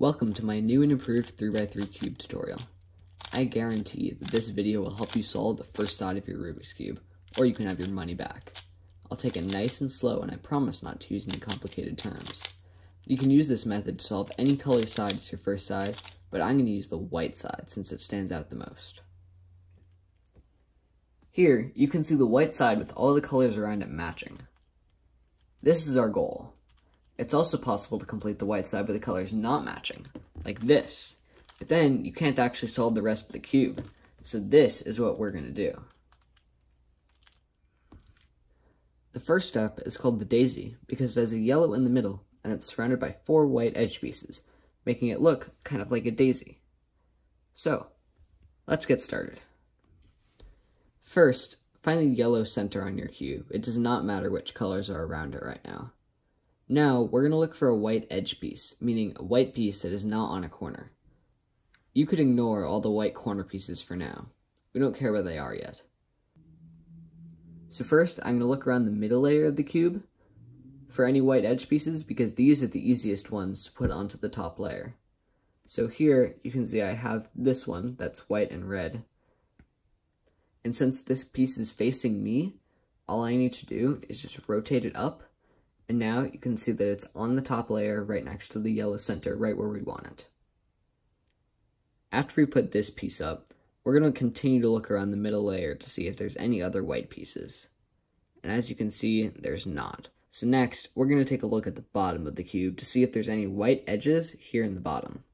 Welcome to my new and improved 3x3 cube tutorial. I guarantee that this video will help you solve the first side of your Rubik's Cube, or you can have your money back. I'll take it nice and slow and I promise not to use any complicated terms. You can use this method to solve any color side as your first side, but I'm going to use the white side since it stands out the most. Here, you can see the white side with all the colors around it matching. This is our goal. It's also possible to complete the white side with the colors not matching, like this. But then, you can't actually solve the rest of the cube. So this is what we're going to do. The first step is called the daisy, because it has a yellow in the middle, and it's surrounded by four white edge pieces, making it look kind of like a daisy. So, let's get started. First, find the yellow center on your cube. It does not matter which colors are around it right now. Now, we're going to look for a white edge piece, meaning a white piece that is not on a corner. You could ignore all the white corner pieces for now. We don't care where they are yet. So first, I'm going to look around the middle layer of the cube for any white edge pieces because these are the easiest ones to put onto the top layer. So here, you can see I have this one that's white and red. And since this piece is facing me, all I need to do is just rotate it up and now you can see that it's on the top layer right next to the yellow center, right where we want it. After we put this piece up, we're going to continue to look around the middle layer to see if there's any other white pieces. And as you can see, there's not. So next, we're going to take a look at the bottom of the cube to see if there's any white edges here in the bottom.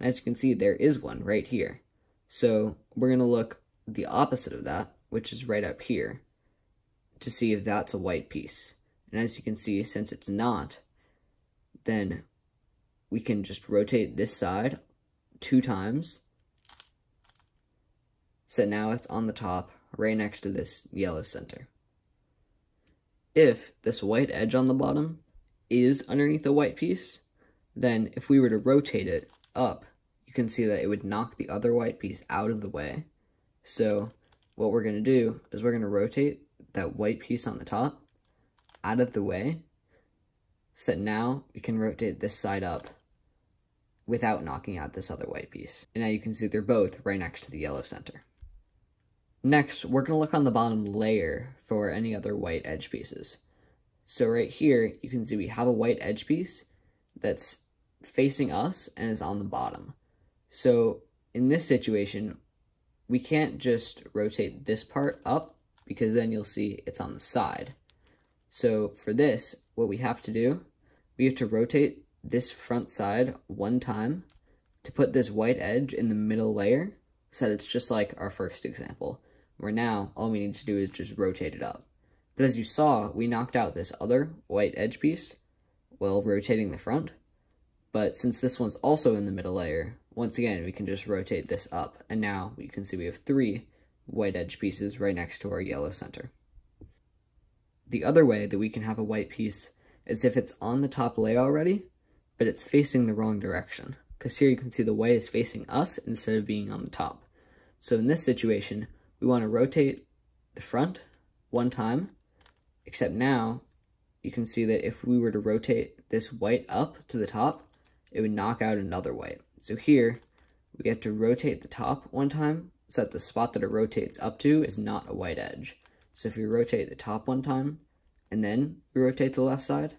And as you can see, there is one right here. So we're going to look the opposite of that, which is right up here, to see if that's a white piece. And as you can see, since it's not, then we can just rotate this side two times. So now it's on the top, right next to this yellow center. If this white edge on the bottom is underneath the white piece, then if we were to rotate it up, you can see that it would knock the other white piece out of the way. So what we're going to do is we're going to rotate that white piece on the top out of the way so that now we can rotate this side up without knocking out this other white piece. And now you can see they're both right next to the yellow center. Next, we're going to look on the bottom layer for any other white edge pieces. So right here, you can see we have a white edge piece that's facing us and is on the bottom. So in this situation, we can't just rotate this part up because then you'll see it's on the side. So for this, what we have to do, we have to rotate this front side one time to put this white edge in the middle layer so that it's just like our first example, where now all we need to do is just rotate it up. But as you saw, we knocked out this other white edge piece while rotating the front, but since this one's also in the middle layer, once again, we can just rotate this up, and now you can see we have three white edge pieces right next to our yellow center. The other way that we can have a white piece is if it's on the top layer already, but it's facing the wrong direction. Because here you can see the white is facing us instead of being on the top. So in this situation, we want to rotate the front one time, except now you can see that if we were to rotate this white up to the top, it would knock out another white. So here, we have to rotate the top one time so that the spot that it rotates up to is not a white edge. So if we rotate the top one time, and then we rotate the left side,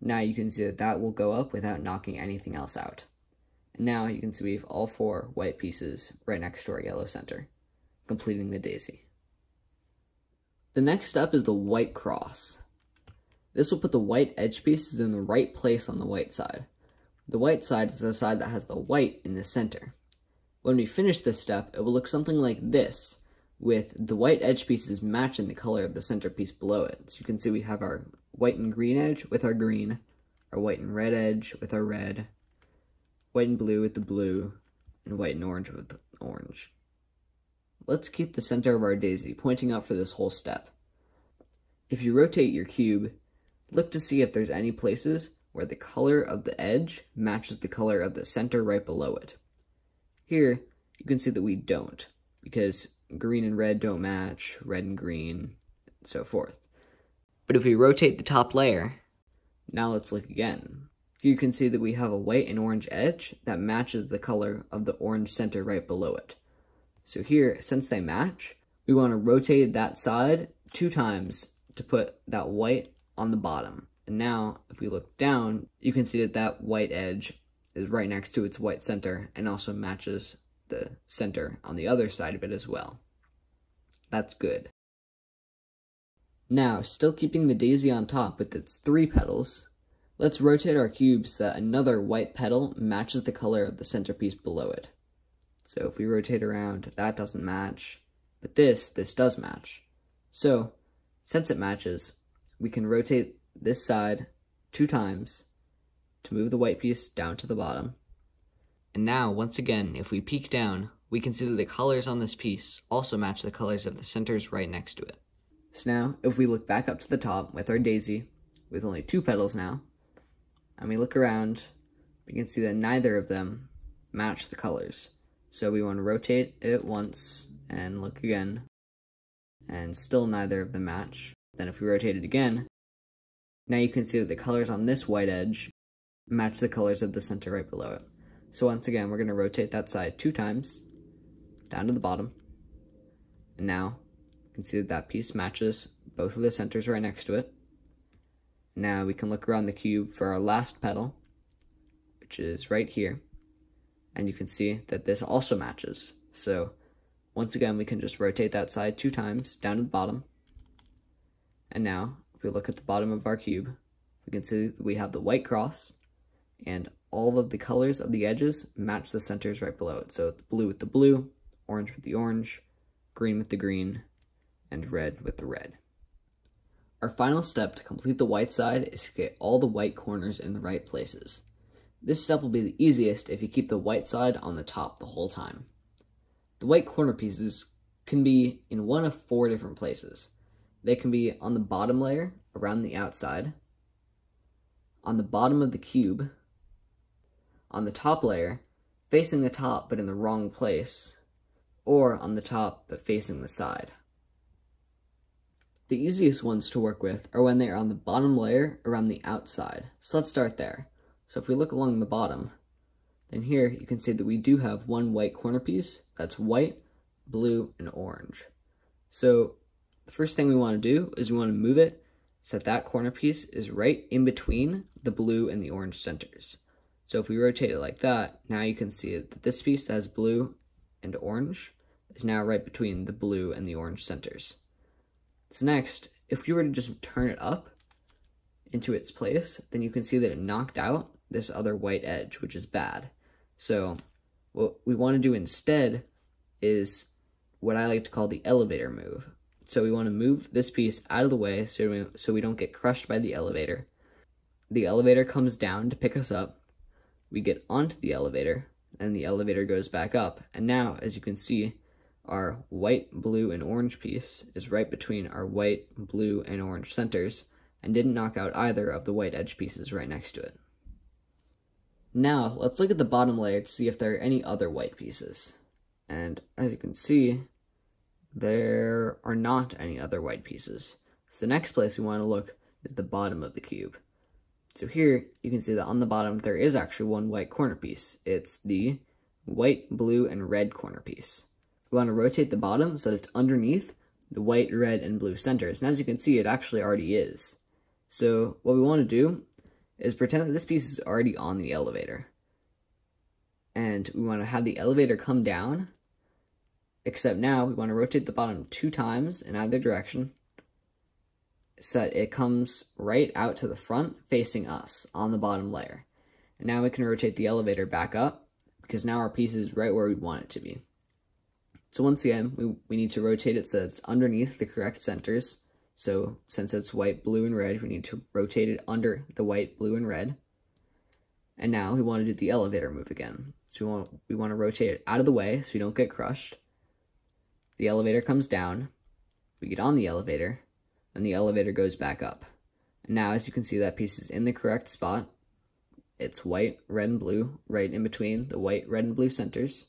now you can see that that will go up without knocking anything else out. And now you can see we have all four white pieces right next to our yellow center, completing the daisy. The next step is the white cross. This will put the white edge pieces in the right place on the white side. The white side is the side that has the white in the center. When we finish this step, it will look something like this, with the white edge pieces matching the color of the centerpiece below it. So you can see we have our white and green edge with our green, our white and red edge with our red, white and blue with the blue, and white and orange with the orange. Let's keep the center of our daisy pointing out for this whole step. If you rotate your cube, look to see if there's any places where the color of the edge matches the color of the center right below it. Here, you can see that we don't, because green and red don't match, red and green, and so forth. But if we rotate the top layer, now let's look again. You can see that we have a white and orange edge that matches the color of the orange center right below it. So here, since they match, we want to rotate that side two times to put that white on the bottom. And now, if we look down, you can see that that white edge is right next to its white center and also matches the center on the other side of it as well. That's good. Now, still keeping the daisy on top with its three petals, let's rotate our cube so that another white petal matches the color of the centerpiece below it. So if we rotate around, that doesn't match, but this, this does match. So, since it matches, we can rotate this side two times to move the white piece down to the bottom. And now, once again, if we peek down, we can see that the colors on this piece also match the colors of the centers right next to it. So now, if we look back up to the top with our daisy, with only two petals now, and we look around, we can see that neither of them match the colors. So we want to rotate it once and look again, and still neither of them match. Then if we rotate it again, now you can see that the colors on this white edge match the colors of the center right below it. So once again, we're going to rotate that side two times, down to the bottom, and now you can see that that piece matches both of the centers right next to it. Now we can look around the cube for our last petal, which is right here. And you can see that this also matches. So once again, we can just rotate that side two times down to the bottom. And now, if we look at the bottom of our cube, we can see that we have the white cross and all of the colors of the edges match the centers right below it. So blue with the blue, orange with the orange, green with the green, and red with the red. Our final step to complete the white side is to get all the white corners in the right places. This step will be the easiest if you keep the white side on the top the whole time. The white corner pieces can be in one of four different places. They can be on the bottom layer, around the outside, on the bottom of the cube, on the top layer, facing the top but in the wrong place, or on the top but facing the side. The easiest ones to work with are when they are on the bottom layer around the outside. So let's start there. So if we look along the bottom, then here you can see that we do have one white corner piece that's white, blue, and orange. So the first thing we want to do is we want to move it so that that corner piece is right in between the blue and the orange centers. So if we rotate it like that, now you can see that this piece that has blue and orange is now right between the blue and the orange centers. So next, if we were to just turn it up into its place, then you can see that it knocked out this other white edge, which is bad. So what we want to do instead is what I like to call the elevator move. So we want to move this piece out of the way so we, so we don't get crushed by the elevator. The elevator comes down to pick us up. We get onto the elevator, and the elevator goes back up. And now, as you can see, our white, blue, and orange piece is right between our white, blue, and orange centers, and didn't knock out either of the white edge pieces right next to it. Now, let's look at the bottom layer to see if there are any other white pieces. And as you can see, there are not any other white pieces. So the next place we want to look is the bottom of the cube. So here, you can see that on the bottom, there is actually one white corner piece. It's the white, blue, and red corner piece. We want to rotate the bottom so that it's underneath the white, red, and blue centers. And as you can see, it actually already is. So what we want to do is pretend that this piece is already on the elevator. And we want to have the elevator come down, except now we want to rotate the bottom two times in either direction so it comes right out to the front facing us on the bottom layer. And now we can rotate the elevator back up because now our piece is right where we want it to be. So once again, we, we need to rotate it so it's underneath the correct centers. So since it's white, blue, and red, we need to rotate it under the white, blue, and red. And now we want to do the elevator move again. So we want, we want to rotate it out of the way so we don't get crushed. The elevator comes down. We get on the elevator. And the elevator goes back up. And now, as you can see, that piece is in the correct spot. It's white, red, and blue, right in between the white, red, and blue centers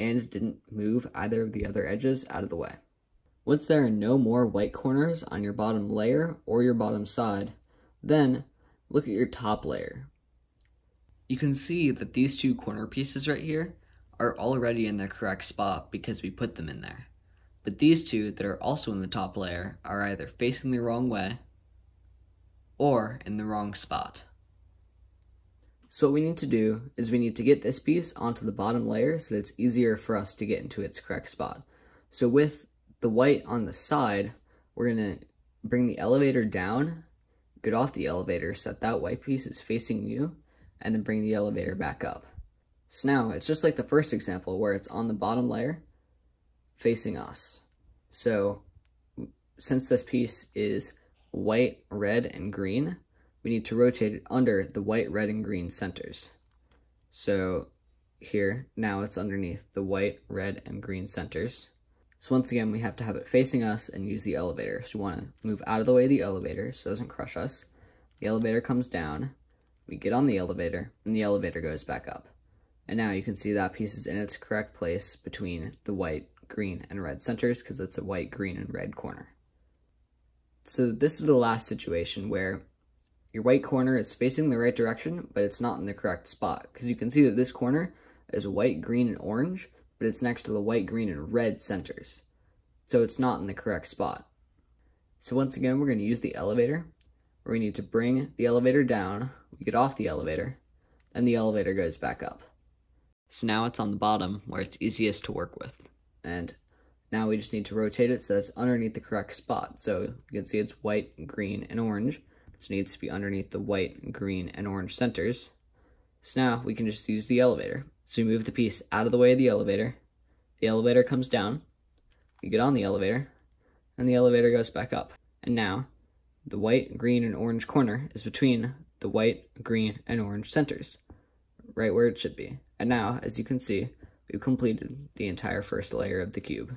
and it didn't move either of the other edges out of the way. Once there are no more white corners on your bottom layer or your bottom side, then look at your top layer. You can see that these two corner pieces right here are already in their correct spot because we put them in there. But these two that are also in the top layer are either facing the wrong way or in the wrong spot. So what we need to do is we need to get this piece onto the bottom layer so that it's easier for us to get into its correct spot. So with the white on the side, we're going to bring the elevator down, get off the elevator so that that white piece is facing you, and then bring the elevator back up. So now it's just like the first example where it's on the bottom layer facing us. So since this piece is white, red, and green, we need to rotate it under the white, red, and green centers. So here, now it's underneath the white, red, and green centers. So once again, we have to have it facing us and use the elevator. So we want to move out of the way of the elevator so it doesn't crush us. The elevator comes down, we get on the elevator, and the elevator goes back up. And now you can see that piece is in its correct place between the white, green, and red centers because it's a white, green, and red corner. So this is the last situation where your white corner is facing the right direction, but it's not in the correct spot because you can see that this corner is white, green, and orange, but it's next to the white, green, and red centers. So it's not in the correct spot. So once again, we're going to use the elevator, where we need to bring the elevator down, we get off the elevator, and the elevator goes back up. So now it's on the bottom, where it's easiest to work with. And now we just need to rotate it so it's underneath the correct spot. So you can see it's white, green, and orange. So it needs to be underneath the white, green, and orange centers. So now we can just use the elevator. So we move the piece out of the way of the elevator. The elevator comes down. We get on the elevator. And the elevator goes back up. And now, the white, green, and orange corner is between the white, green, and orange centers. Right where it should be. And now, as you can see, we've completed the entire first layer of the cube.